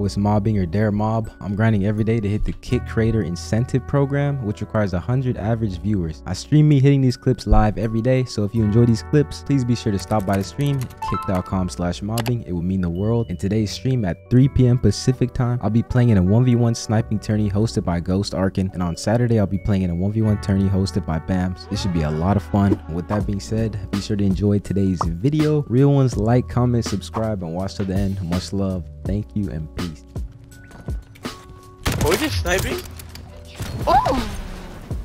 Oh, it's mobbing or dare mob. I'm grinding every day to hit the Kick Creator Incentive Program, which requires 100 average viewers. I stream me hitting these clips live every day, so if you enjoy these clips, please be sure to stop by the stream, kick.com slash mobbing. It would mean the world. In today's stream at 3 p.m. Pacific time, I'll be playing in a 1v1 sniping tourney hosted by Ghost Arkin, and on Saturday, I'll be playing in a 1v1 tourney hosted by BAMS. This should be a lot of fun. With that being said, be sure to enjoy today's video. Real ones like, comment, subscribe, and watch to the end. Much love. Thank you and peace. Are we just sniping? Oh!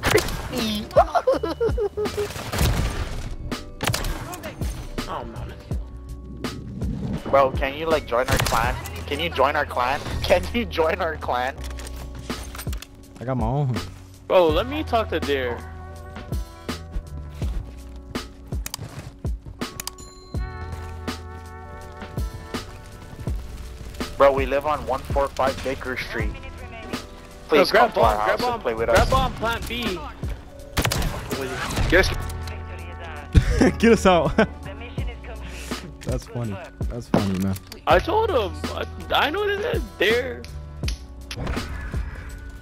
Crispy! Oh man. Bro, can you like join our clan? Can you join our clan? Can you join our clan? I got my own. Bro, let me talk to Dare. Bro, we live on 145 Baker Street. Bro, Please grab come to our bomb, grab house and bomb, play with grab us. bomb, plant B. Yes. Get us out. That's funny. That's funny, man. I told him. I, I know what it is. Dare.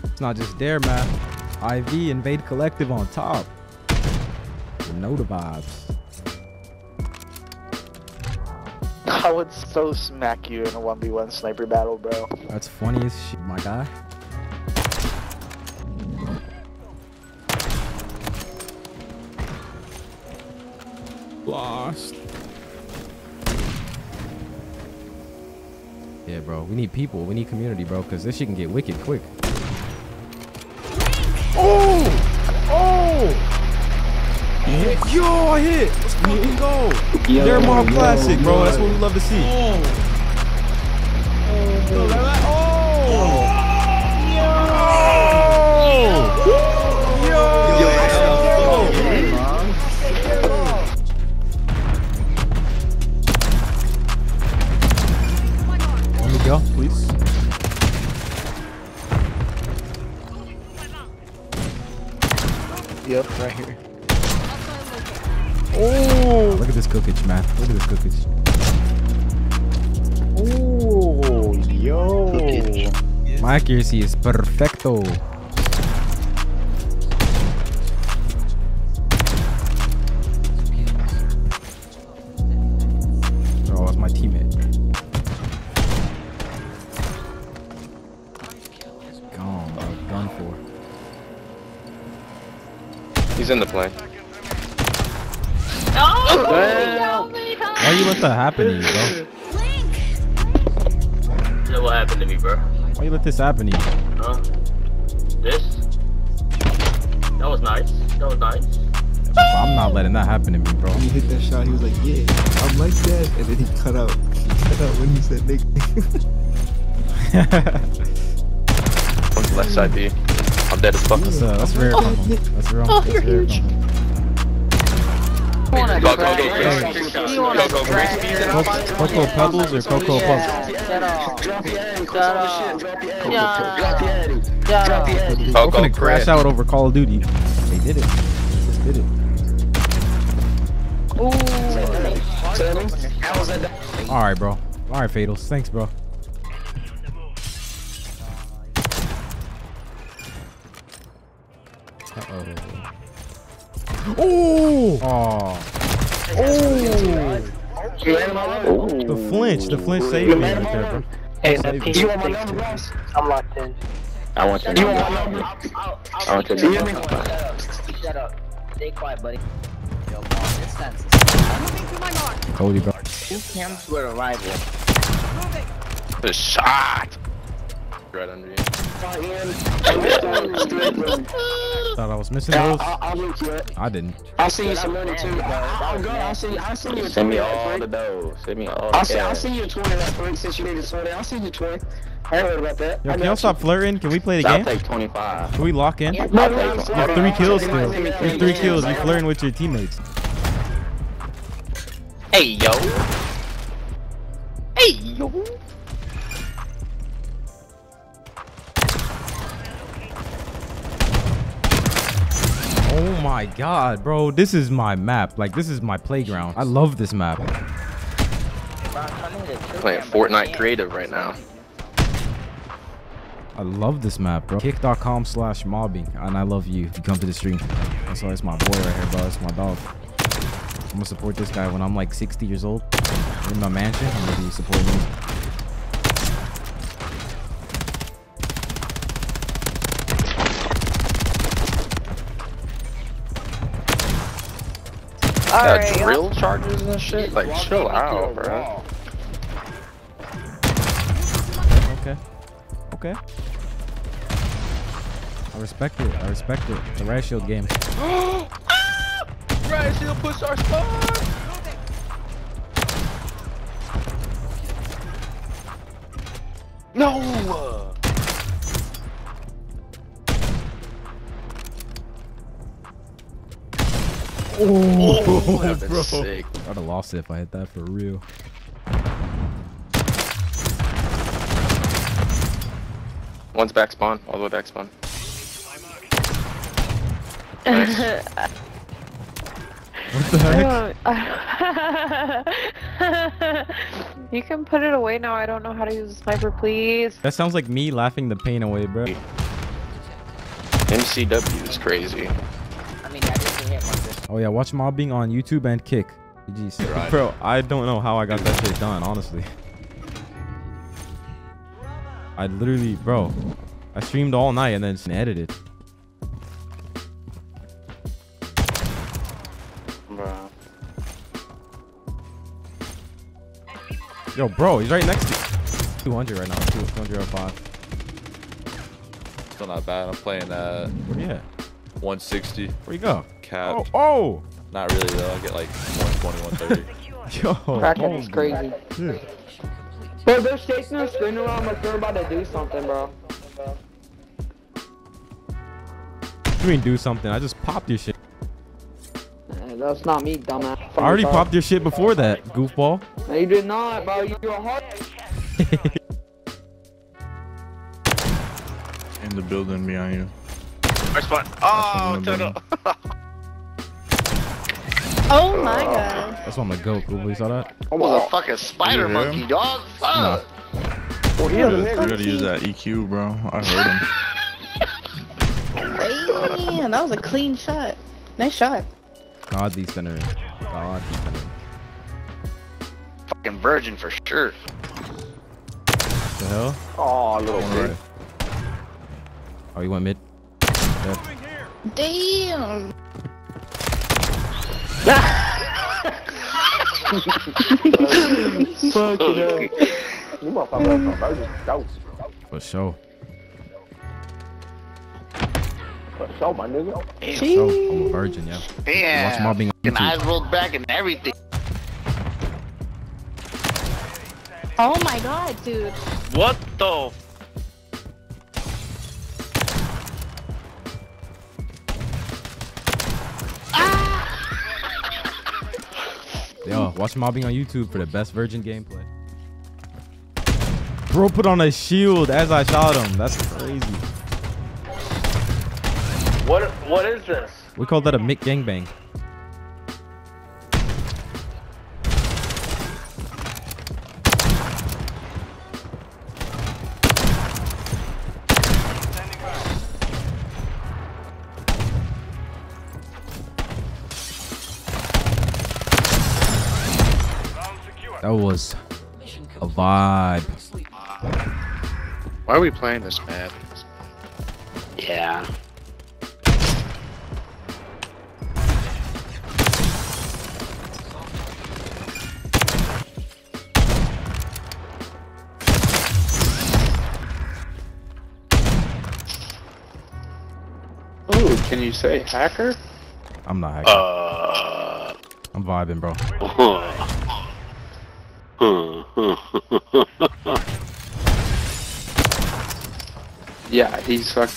It's not just dare, man. IV Invade Collective on top. You know the vibes. I would so smack you in a 1v1 sniper battle, bro. That's funny as shit, my guy. Lost. Yeah, bro. We need people. We need community, bro, because this shit can get wicked quick. Oh! Oh! Yo, I hit! Let's fucking go! They're Mob Classic, bro. That's what we love to see. Oh. Yo, oh. that- that- Oh! Yo! Yo! Let me go, please. Yep, right here. Oh! Look at this cookage, man. Look at this cookage. Oh, yo. My accuracy is perfecto. Oh, that's my teammate. Gone, bro. Done for. He's in the plane. Why you let that happen to you, bro? You know what happened to me, bro? Why you let this happen to you? Huh? This? That was nice. That was nice. I'm not letting that happen to me, bro. He hit that shot. He was like, "Yeah, I'm like that," and then he cut out. He cut out when he said "nigga." On the left side B. I'm dead as fuck. That's, uh, that's rare from him. That's real. Oh, that's rare from him. Go, go, go, Chris. You Go, wanna go, Chris. Co- Cocoa Pebbles or Cocoa Puffs? Go, I'm go, gonna crash Chris. out over Call of Duty. They did it. Just did it. All right, bro. All right, Fatals. Thanks, bro. Uh oh. Oh! Oh! The flinch. The flinch saved me right there, bro. Hey, Saved me. you want my number, bro? I'm locked in. I want your You want number. my number? I want your number. Shut up. Stay quiet, buddy. Yo, Paul, it's sense. Cody, bro. Two camps were arrival. The shot. Right under you. Thought I was missing those. I'll link you up. I didn't. I'll send you some money too. I'll go. I'll send. I'll send you a Send me all the dough. Send me all the I'll send. I'll cash. you a twenty that Frank since you needed twenty. I'll send you twenty. I ain't worried about that. Yo, I can y'all stop flirting? Can we play the I'll game? take 25. Can we lock in? No, You no, no, have three kills still. You have three kills. You flirting with your teammates. Hey, yo. Hey, yo. Oh my god, bro. This is my map. Like, this is my playground. I love this map. I'm playing Fortnite creative right now. I love this map, bro. Kick.com slash mobbing. And I love you. You come to the stream. That's why it's my boy right here, bro. It's my dog. I'm gonna support this guy when I'm like 60 years old. In my mansion. I'm gonna be supporting him. Uh, Got drill charges and shit? Like, chill out, bro. Okay. Okay. I respect it. I respect it. It's a riot shield game. Ah! Right, she'll push our spot. No! Oh, That'd been sick. I'd have lost it if I hit that for real. One's back spawn, all the way back spawn. What the heck? you can put it away now. I don't know how to use a sniper, please. That sounds like me laughing the pain away, bro. MCW is crazy. Oh yeah, watch mobbing on YouTube and Kick. GG's. Bro, I don't know how I got that shit done, honestly. I literally, bro, I streamed all night and then edited. Bro. Yo, bro, he's right next to you. 200 right now. 205. Still not bad. I'm playing uh Where you at? 160 Where you go? Cap. Oh, oh! Not really though. I get like 120, 130. Yo. Kraken is crazy. Dude. Bro, they're chasing their screen around like they're about to do something, bro. You mean do something? I just popped your shit. That's not me, dumbass. I already popped your shit before that, goofball. No, you did not, bro. You're a hard. In the building behind you. First spot. Oh, That's turtle. Oh, oh my uh, god. That's why I'm a goat, goofball. You saw that? Almost a fucking spider You hear monkey, him? dog. Nah. Fuck. You gotta, you gotta use that EQ, bro. I heard him. Damn, that was a clean shot. Nice shot. Godly center. Godly center. Fucking virgin for sure. What The hell? Oh, little Alright. bit. Oh, you went mid? Yep. Damn. Fuck it up. You motherfucker, virgin. Go. For sure. For sure, my nigga. For sure. I'm a virgin, yeah. Damn. Watch mobbing on Fucking eyes rolled back and everything. Oh my god, dude. What the? Watch mobbing on YouTube for the best virgin gameplay. Bro put on a shield as I shot him. That's crazy. What? What is this? We call that a Mick gangbang. That was a vibe. Why are we playing this map? Yeah. Ooh, can you say hacker? I'm not hacking. Uh. I'm vibing, bro. Yeah, he's fuck.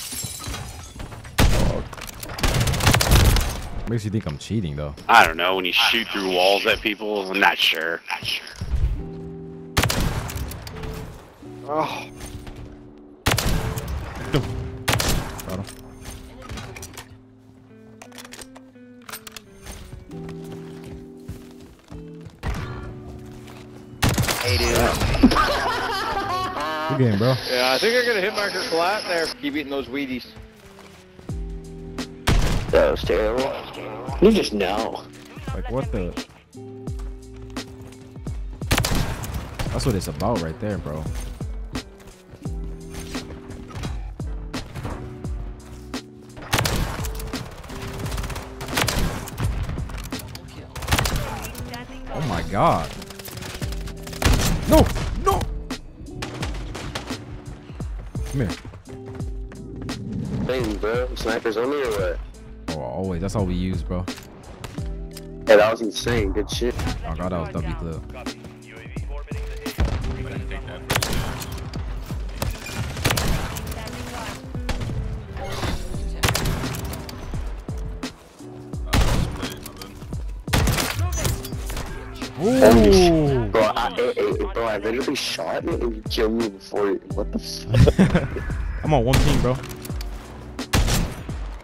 Makes you think I'm cheating though. I don't know, when you shoot through walls at people, I'm not sure. Not sure. Oh, Hey, dude. Who you getting, bro? Yeah, I think I'm gonna hit marker flat there. Keep eating those Wheaties. That was terrible. You just know. Like, what the? That's what it's about right there, bro. Oh my god. No, Snipers only or what? Oh, always. That's all we use, bro. Yeah, that was insane. Good shit. Oh god, that was W clip. Ooh. Bro, I, eh, eh, eh, bro, I literally shot you and you killed me before. What the fuck? I'm on one team, bro.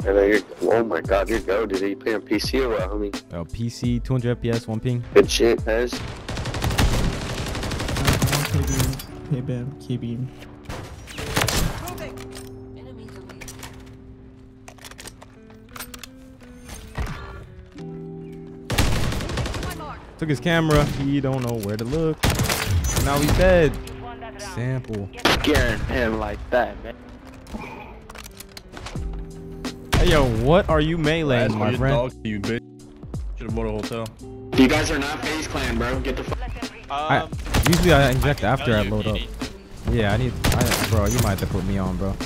And then you're, oh my god, you're go, dude. You play on PC or what, homie? Oh, PC, 200 FPS, one ping. Good shit, Pez. K-beam, K-beam. Took his camera. He don't know where to look. Now he's dead. Sample. Scaring him like that, man. Hey, yo, what are you meleeing, my friend? you bitch. Should have bought a hotel. You guys are not FaZe Clan, bro. Get the fuck. I, usually I inject after I load up. Yeah, I need, I, bro. You might have to put me on, bro.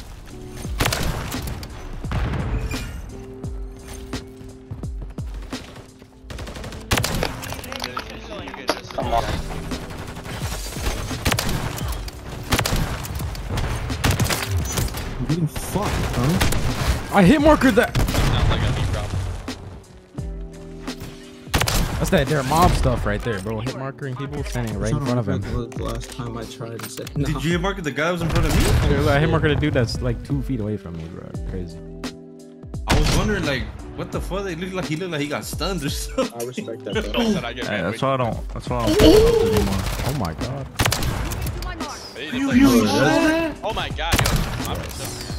Come on. I'm getting fucked, huh? I hit marker that. That's that their mob stuff right there, bro. Hit markering people standing right in front of him. him. The last time I tried to say no. Did you hit market the guy that was in front of me? I hit marker the dude that's like two feet away from me, bro. Crazy. I was wondering like, what the fuck? It looked like he looked like he got stunned or something. I respect that. Hey, that's why I don't. That's why I don't post anymore. Oh my god. You, you saw that? Oh my god.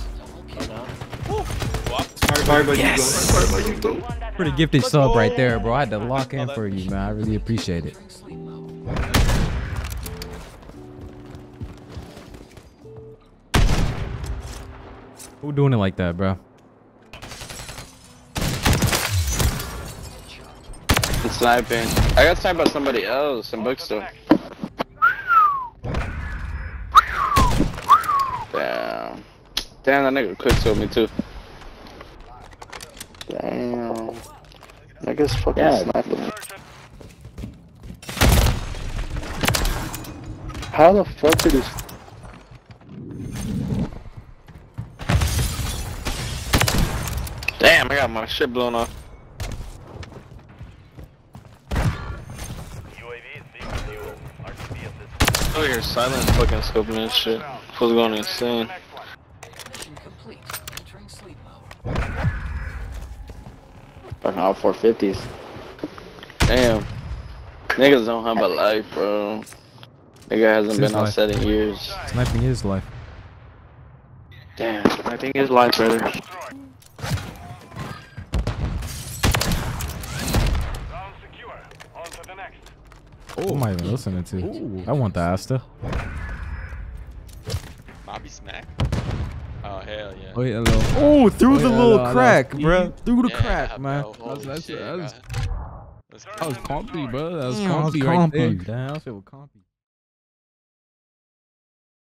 Sorry, but you go. Sorry, but you go. Pretty gifted sub right there, bro. I had to lock in for you, man. I really appreciate it. Who doing it like that, bro? I'm sniping. I got sniped by somebody else in bookstore. Damn. Damn, that nigga quick killed me too. Damn. Niggas fucking Yeah. sniping me. How the fuck did he... Damn, I got my shit blown off. Oh, you're silent fucking scoping this shit. What's going insane? Fucking all 450s. Damn. Niggas don't have a life, bro. Nigga hasn't It's been his on life. set in years. Sniping is life. Damn, I think his life, brother. Who am I even listening to? I want the Asta. Hell yeah. Wait, hello. Oh, through Oh, the yeah, little no, no. crack, bro. Through the Yeah, crack, man. bro. Holy That's- shit, that's- bro. Let's That was go. compy, bro. That was mm, Damn, I was compy right there. Damn, that shit was compy.